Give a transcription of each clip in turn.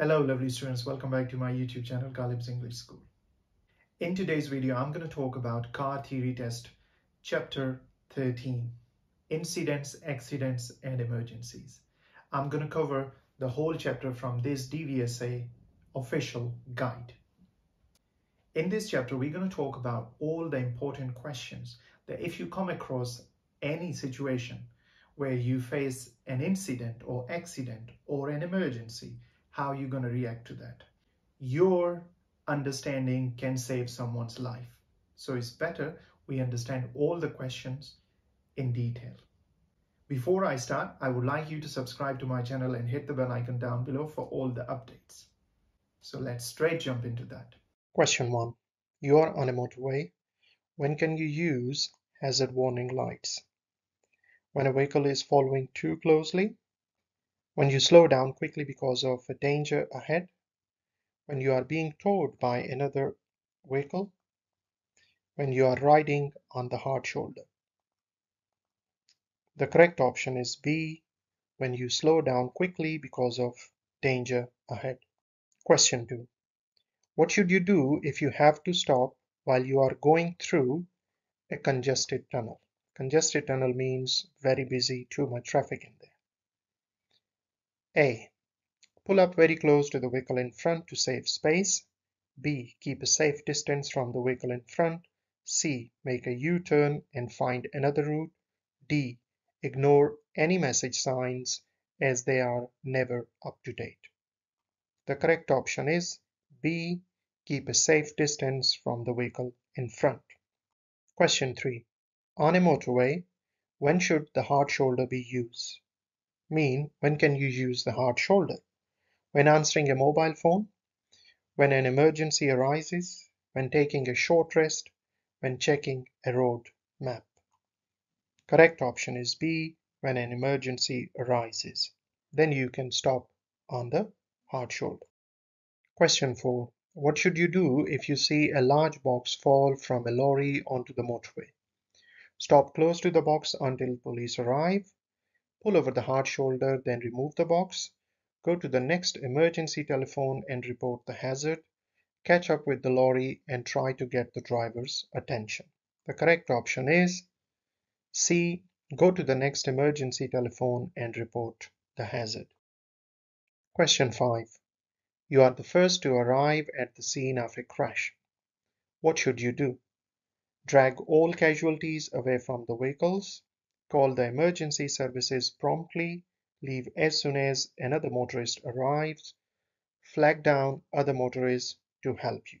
Hello lovely students, welcome back to my YouTube channel Ghalib's English School. In today's video, I'm going to talk about car theory test chapter 13, incidents, accidents and emergencies. I'm going to cover the whole chapter from this DVSA official guide. In this chapter, we're going to talk about all the important questions that if you come across any situation where you face an incident or accident or an emergency, how you're going to react to that. Your understanding can save someone's life. So it's better we understand all the questions in detail. Before I start, I would like you to subscribe to my channel and hit the bell icon down below for all the updates. So let's straight jump into that. Question 1. You are on a motorway. When can you use hazard warning lights? When a vehicle is following too closely, when you slow down quickly because of a danger ahead, when you are being towed by another vehicle, when you are riding on the hard shoulder. The correct option is B, when you slow down quickly because of danger ahead. Question 2. What should you do if you have to stop while you are going through a congested tunnel? Congested tunnel means very busy, too much traffic in there. A. Pull up very close to the vehicle in front to save space. B. Keep a safe distance from the vehicle in front. C. Make a U-turn and find another route. D. Ignore any message signs as they are never up to date. The correct option is B. Keep a safe distance from the vehicle in front. Question 3. On a motorway, when should the hard shoulder be used? Mean when can you use the hard shoulder? When answering a mobile phone, when an emergency arises, when taking a short rest, when checking a road map. Correct option is B, when an emergency arises. Then you can stop on the hard shoulder. Question 4. What should you do if you see a large box fall from a lorry onto the motorway? Stop close to the box until police arrive. Pull over the hard shoulder, then remove the box. Go to the next emergency telephone and report the hazard. Catch up with the lorry and try to get the driver's attention. The correct option is C. Go to the next emergency telephone and report the hazard. Question 5. You are the first to arrive at the scene of a crash. What should you do? Drag all casualties away from the vehicles. Call the emergency services promptly, leave as soon as another motorist arrives, flag down other motorists to help you.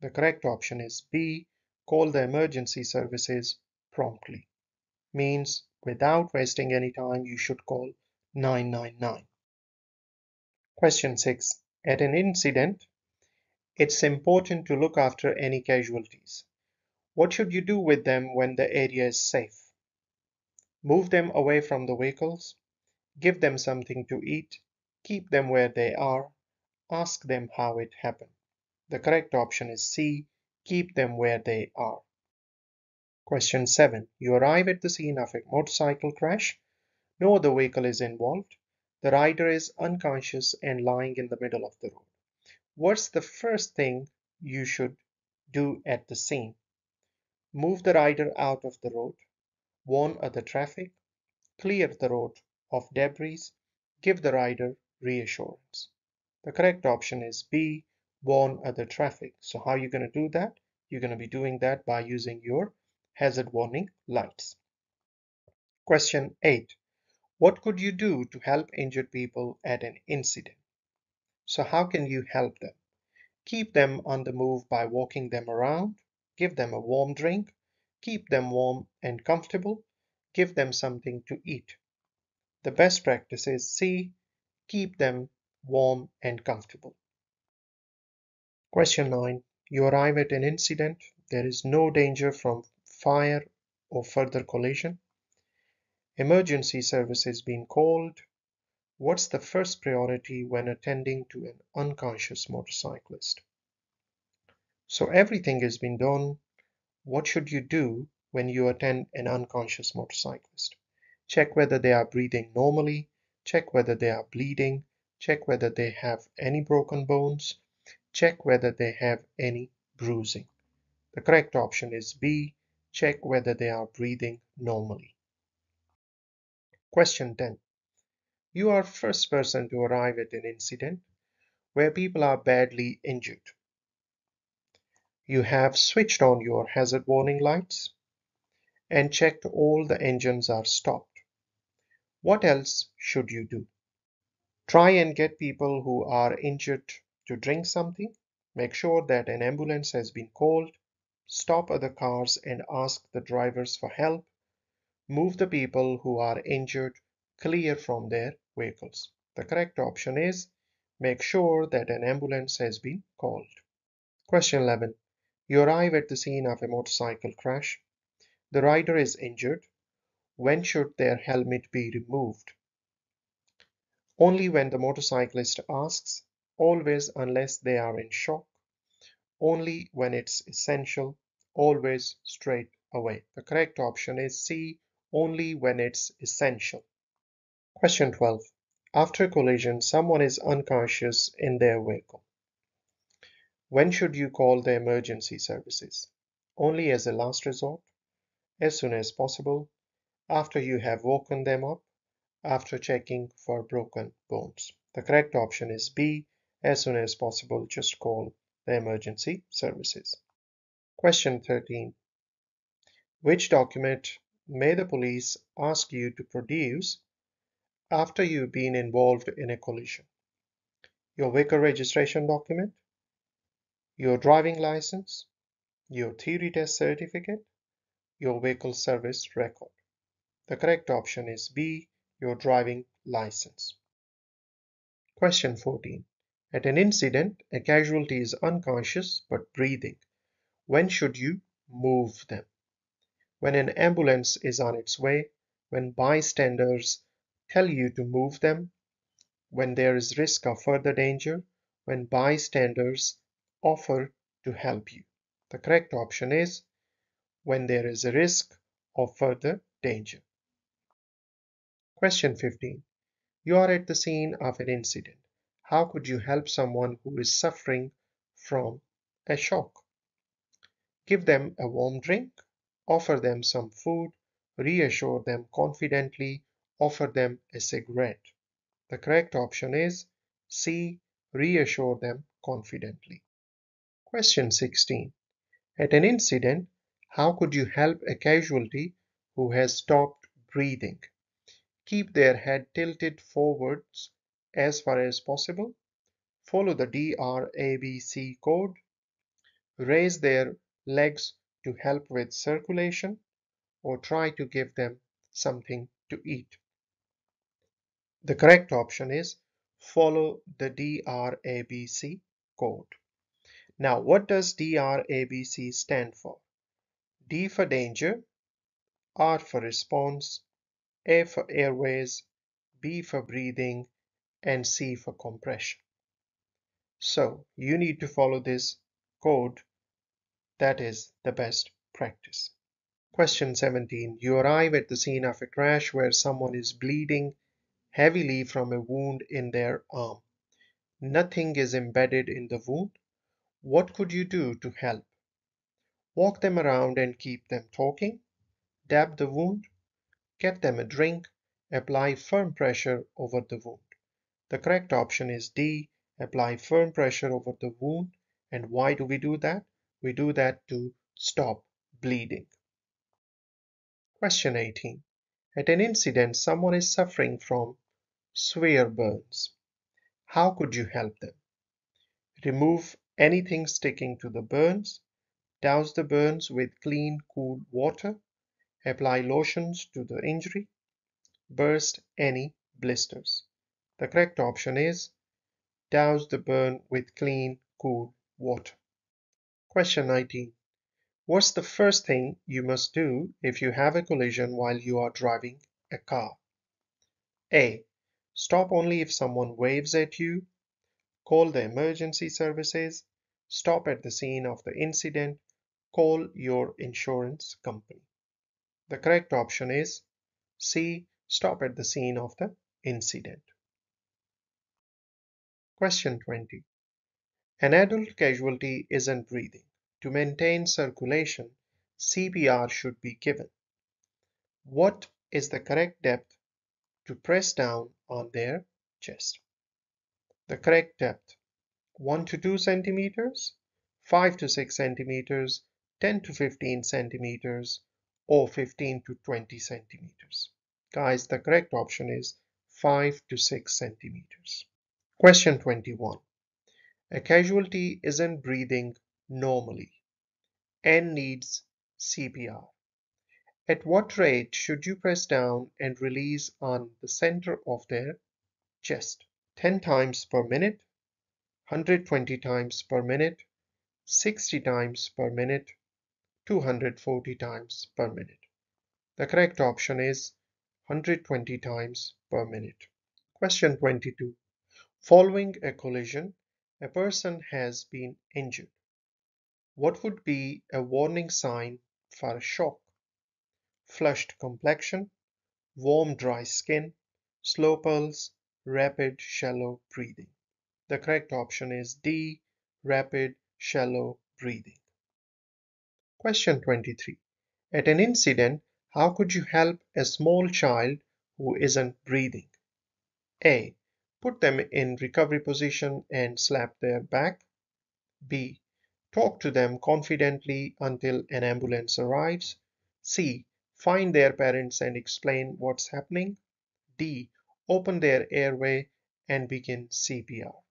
The correct option is B. Call the emergency services promptly. Means without wasting any time, you should call 999. Question 6. At an incident, it's important to look after any casualties. What should you do with them when the area is safe? Move them away from the vehicles, give them something to eat, keep them where they are, ask them how it happened. The correct option is C, keep them where they are. Question 7. You arrive at the scene of a motorcycle crash. No other vehicle is involved. The rider is unconscious and lying in the middle of the road. What's the first thing you should do at the scene? Move the rider out of the road warn other traffic, clear the road of debris, give the rider reassurance. The correct option is B, warn other traffic. So how are you going to do that? You're going to be doing that by using your hazard warning lights. Question 8. What could you do to help injured people at an incident? So how can you help them? Keep them on the move by walking them around, give them a warm drink, Keep them warm and comfortable. Give them something to eat. The best practice is C. Keep them warm and comfortable. Question 9. You arrive at an incident. There is no danger from fire or further collision. Emergency service is being called. What's the first priority when attending to an unconscious motorcyclist? So everything has been done what should you do when you attend an unconscious motorcyclist? Check whether they are breathing normally, check whether they are bleeding, check whether they have any broken bones, check whether they have any bruising. The correct option is B, check whether they are breathing normally. Question 10. You are first person to arrive at an incident where people are badly injured. You have switched on your hazard warning lights and checked all the engines are stopped. What else should you do? Try and get people who are injured to drink something. Make sure that an ambulance has been called. Stop other cars and ask the drivers for help. Move the people who are injured clear from their vehicles. The correct option is make sure that an ambulance has been called. Question 11. You arrive at the scene of a motorcycle crash. The rider is injured. When should their helmet be removed? Only when the motorcyclist asks, always unless they are in shock, only when it's essential, always straight away. The correct option is C, only when it's essential. Question 12. After a collision, someone is unconscious in their vehicle. When should you call the emergency services? Only as a last resort, as soon as possible, after you have woken them up, after checking for broken bones. The correct option is B. As soon as possible, just call the emergency services. Question 13. Which document may the police ask you to produce after you've been involved in a collision? Your vehicle registration document, your driving license, your theory test certificate, your vehicle service record. The correct option is B your driving license. Question 14. At an incident, a casualty is unconscious but breathing. When should you move them? When an ambulance is on its way, when bystanders tell you to move them, when there is risk of further danger, when bystanders offer to help you. The correct option is when there is a risk of further danger. Question 15. You are at the scene of an incident. How could you help someone who is suffering from a shock? Give them a warm drink, offer them some food, reassure them confidently, offer them a cigarette. The correct option is C. Reassure them confidently. Question 16. At an incident, how could you help a casualty who has stopped breathing? keep their head tilted forwards as far as possible, follow the DRABC code, raise their legs to help with circulation, or try to give them something to eat. The correct option is follow the DRABC code. Now, what does DRABC stand for? D for danger, R for response, a for airways, B for breathing, and C for compression. So you need to follow this code. That is the best practice. Question 17. You arrive at the scene of a crash where someone is bleeding heavily from a wound in their arm. Nothing is embedded in the wound. What could you do to help? Walk them around and keep them talking. Dab the wound get them a drink, apply firm pressure over the wound. The correct option is D, apply firm pressure over the wound. And why do we do that? We do that to stop bleeding. Question 18. At an incident, someone is suffering from severe burns. How could you help them? Remove anything sticking to the burns, douse the burns with clean, cool water, Apply lotions to the injury. Burst any blisters. The correct option is douse the burn with clean, cool water. Question 19. What's the first thing you must do if you have a collision while you are driving a car? A. Stop only if someone waves at you. Call the emergency services. Stop at the scene of the incident. Call your insurance company. The correct option is C. Stop at the scene of the incident. Question 20. An adult casualty isn't breathing. To maintain circulation, CPR should be given. What is the correct depth to press down on their chest? The correct depth 1 to 2 centimeters, 5 to 6 centimeters, 10 to 15 centimeters, or 15 to 20 centimeters. Guys, the correct option is 5 to 6 centimeters. Question 21. A casualty isn't breathing normally and needs CPR. At what rate should you press down and release on the center of their chest? 10 times per minute, 120 times per minute, 60 times per minute, 240 times per minute. The correct option is 120 times per minute. Question 22. Following a collision, a person has been injured. What would be a warning sign for a shock? Flushed complexion, warm dry skin, slow pulse, rapid shallow breathing. The correct option is D, rapid shallow breathing. Question 23. At an incident, how could you help a small child who isn't breathing? A. Put them in recovery position and slap their back. B. Talk to them confidently until an ambulance arrives. C. Find their parents and explain what's happening. D. Open their airway and begin CPR.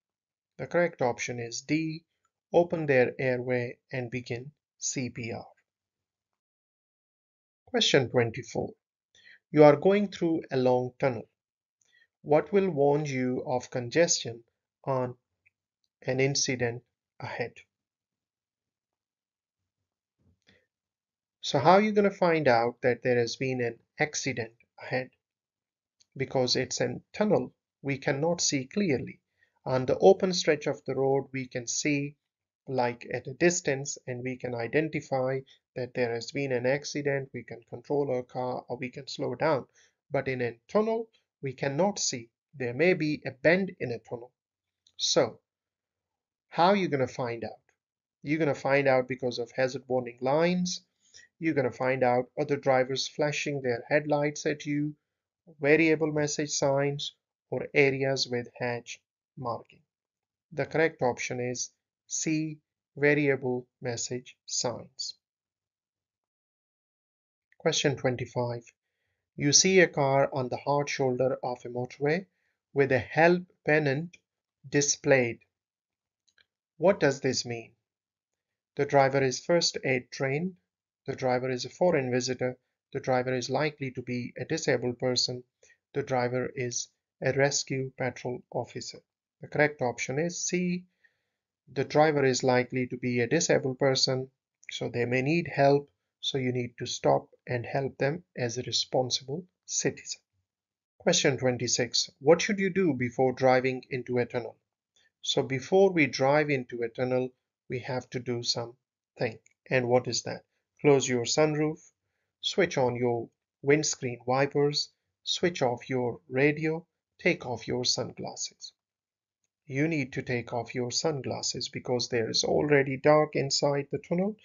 The correct option is D. Open their airway and begin CPR. Question 24. You are going through a long tunnel. What will warn you of congestion on an incident ahead? So how are you going to find out that there has been an accident ahead? Because it's a tunnel, we cannot see clearly. On the open stretch of the road, we can see like at a distance and we can identify that there has been an accident, we can control our car or we can slow down. But in a tunnel, we cannot see. There may be a bend in a tunnel. So, how are you going to find out? You're going to find out because of hazard warning lines. You're going to find out other drivers flashing their headlights at you, variable message signs, or areas with hatch marking. The correct option is C. Variable message signs. Question 25. You see a car on the hard shoulder of a motorway with a help pennant displayed. What does this mean? The driver is first aid trained. The driver is a foreign visitor. The driver is likely to be a disabled person. The driver is a rescue patrol officer. The correct option is C. The driver is likely to be a disabled person, so they may need help, so you need to stop and help them as a responsible citizen. Question 26. What should you do before driving into a tunnel? So before we drive into a tunnel, we have to do something. And what is that? Close your sunroof, switch on your windscreen wipers, switch off your radio, take off your sunglasses you need to take off your sunglasses because there is already dark inside the tunnel.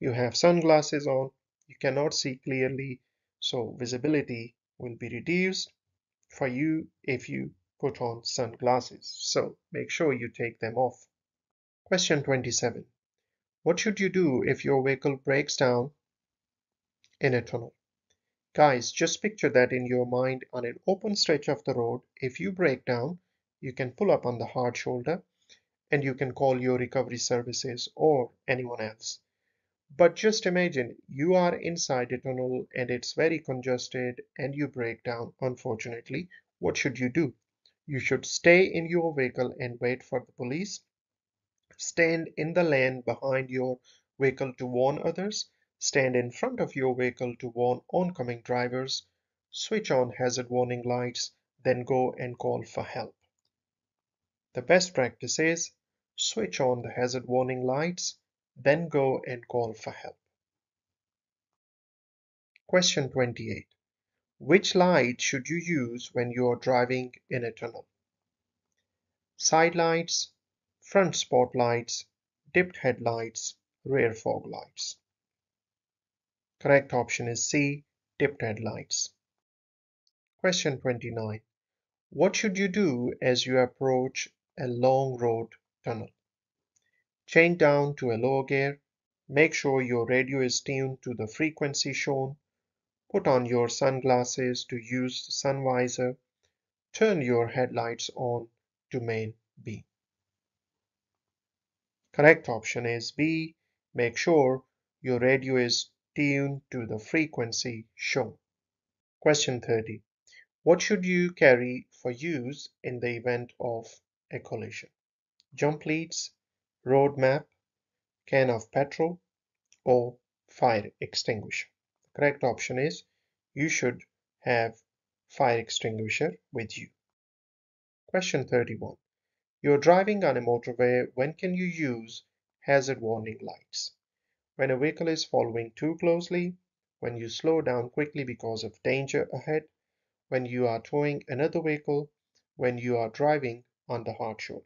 You have sunglasses on, you cannot see clearly, so visibility will be reduced for you if you put on sunglasses. So make sure you take them off. Question 27. What should you do if your vehicle breaks down in a tunnel? Guys, just picture that in your mind on an open stretch of the road. If you break down, you can pull up on the hard shoulder and you can call your recovery services or anyone else. But just imagine you are inside a tunnel and it's very congested and you break down, unfortunately. What should you do? You should stay in your vehicle and wait for the police. Stand in the lane behind your vehicle to warn others. Stand in front of your vehicle to warn oncoming drivers. Switch on hazard warning lights, then go and call for help. The best practice is switch on the hazard warning lights, then go and call for help. Question 28. Which light should you use when you are driving in a tunnel? side lights, front spotlights, dipped headlights, rear fog lights. Correct option is C, dipped headlights. Question 29. What should you do as you approach a long road tunnel? Change down to a lower gear. Make sure your radio is tuned to the frequency shown. Put on your sunglasses to use the sun visor. Turn your headlights on to main beam. Correct option is B. Make sure your radio is tuned to the frequency shown. Question 30. What should you carry for use in the event of a collision? Jump leads, road map, can of petrol, or fire extinguisher. The correct option is you should have fire extinguisher with you. Question 31. You're driving on a motorway. When can you use hazard warning lights? When a vehicle is following too closely, when you slow down quickly because of danger ahead, when you are towing another vehicle, when you are driving on the hard shoulder.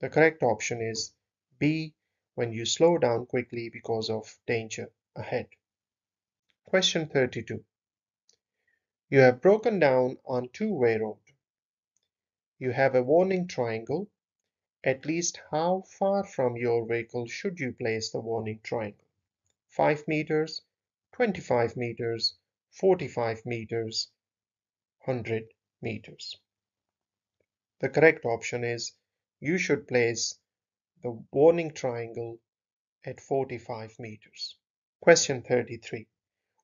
The correct option is B, when you slow down quickly because of danger ahead. Question 32. You have broken down on two-way road. You have a warning triangle at least how far from your vehicle should you place the warning triangle? 5 meters, 25 meters, 45 meters, 100 meters. The correct option is you should place the warning triangle at 45 meters. Question 33.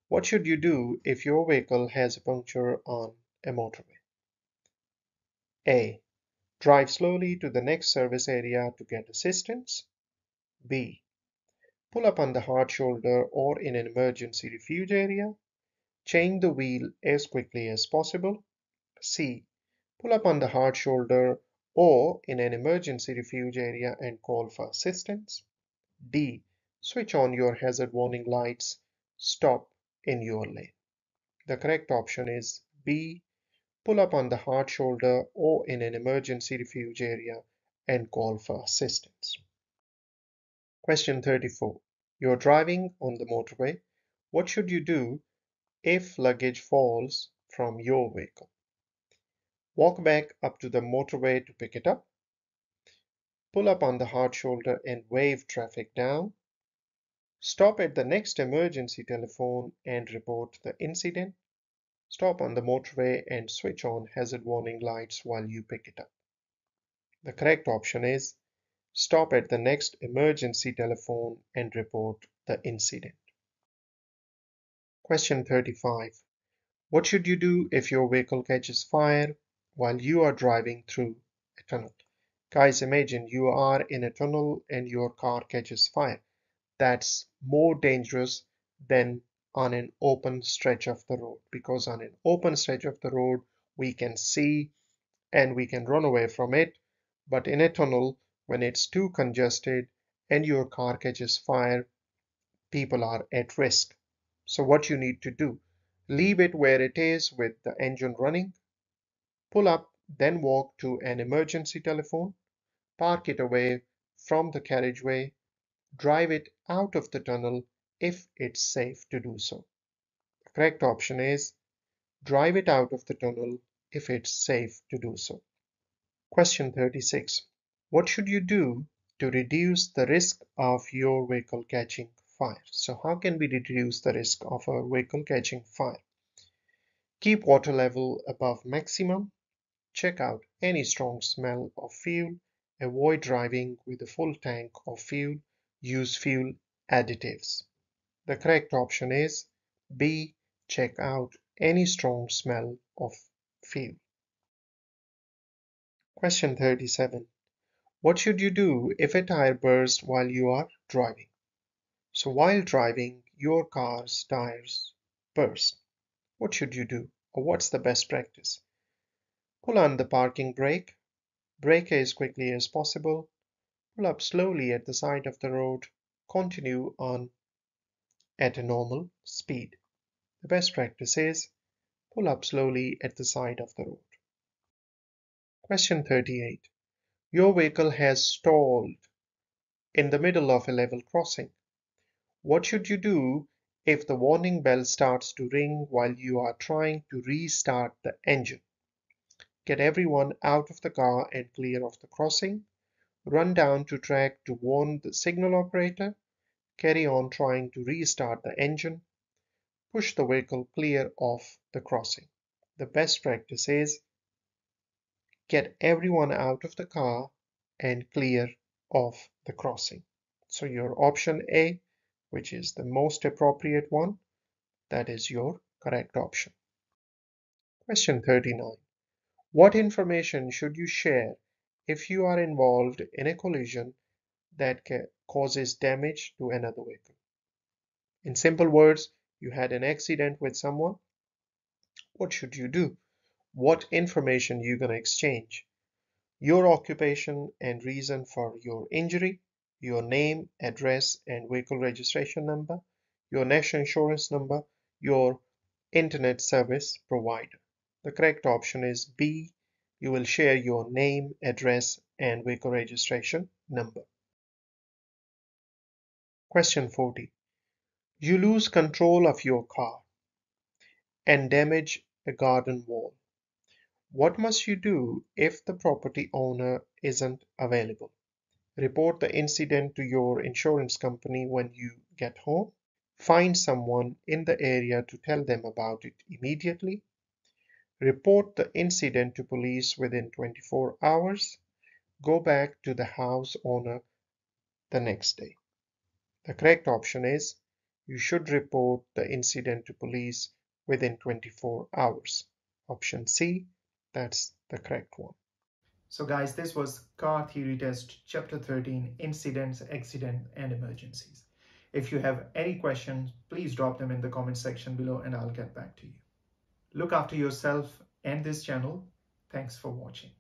What should you do if your vehicle has a puncture on a motorway? A. Drive slowly to the next service area to get assistance. B. Pull up on the hard shoulder or in an emergency refuge area. Change the wheel as quickly as possible. C. Pull up on the hard shoulder or in an emergency refuge area and call for assistance. D. Switch on your hazard warning lights. Stop in your lane. The correct option is B pull up on the hard shoulder or in an emergency refuge area and call for assistance. Question 34. You're driving on the motorway. What should you do if luggage falls from your vehicle? Walk back up to the motorway to pick it up. Pull up on the hard shoulder and wave traffic down. Stop at the next emergency telephone and report the incident. Stop on the motorway and switch on hazard warning lights while you pick it up. The correct option is stop at the next emergency telephone and report the incident. Question 35. What should you do if your vehicle catches fire while you are driving through a tunnel? Guys, imagine you are in a tunnel and your car catches fire. That's more dangerous than on an open stretch of the road because on an open stretch of the road we can see and we can run away from it. But in a tunnel when it's too congested and your car catches fire people are at risk. So what you need to do leave it where it is with the engine running pull up then walk to an emergency telephone park it away from the carriageway drive it out of the tunnel if it's safe to do so. The correct option is drive it out of the tunnel if it's safe to do so. Question 36. What should you do to reduce the risk of your vehicle catching fire? So how can we reduce the risk of our vehicle catching fire? Keep water level above maximum. Check out any strong smell of fuel. Avoid driving with a full tank of fuel. Use fuel additives. The correct option is B. Check out any strong smell of fuel. Question 37. What should you do if a tire bursts while you are driving? So while driving, your car's tires burst. What should you do? Or what's the best practice? Pull on the parking brake. Brake as quickly as possible. Pull up slowly at the side of the road. Continue on at a normal speed. The best practice is pull up slowly at the side of the road. Question 38. Your vehicle has stalled in the middle of a level crossing. What should you do if the warning bell starts to ring while you are trying to restart the engine? Get everyone out of the car and clear of the crossing. Run down to track to warn the signal operator. Carry on trying to restart the engine. Push the vehicle clear of the crossing. The best practice is get everyone out of the car and clear of the crossing. So your option A, which is the most appropriate one, that is your correct option. Question 39. What information should you share if you are involved in a collision that causes damage to another vehicle? In simple words, you had an accident with someone. What should you do? What information you going to exchange? Your occupation and reason for your injury, your name, address, and vehicle registration number, your national insurance number, your internet service provider. The correct option is B. You will share your name, address, and vehicle registration number. Question 40. You lose control of your car and damage a garden wall. What must you do if the property owner isn't available? Report the incident to your insurance company when you get home. Find someone in the area to tell them about it immediately. Report the incident to police within 24 hours. Go back to the house owner the next day. The correct option is you should report the incident to police within 24 hours. Option C, that's the correct one. So guys, this was Car Theory Test Chapter 13, Incidents, Accident and Emergencies. If you have any questions, please drop them in the comment section below and I'll get back to you. Look after yourself and this channel. Thanks for watching.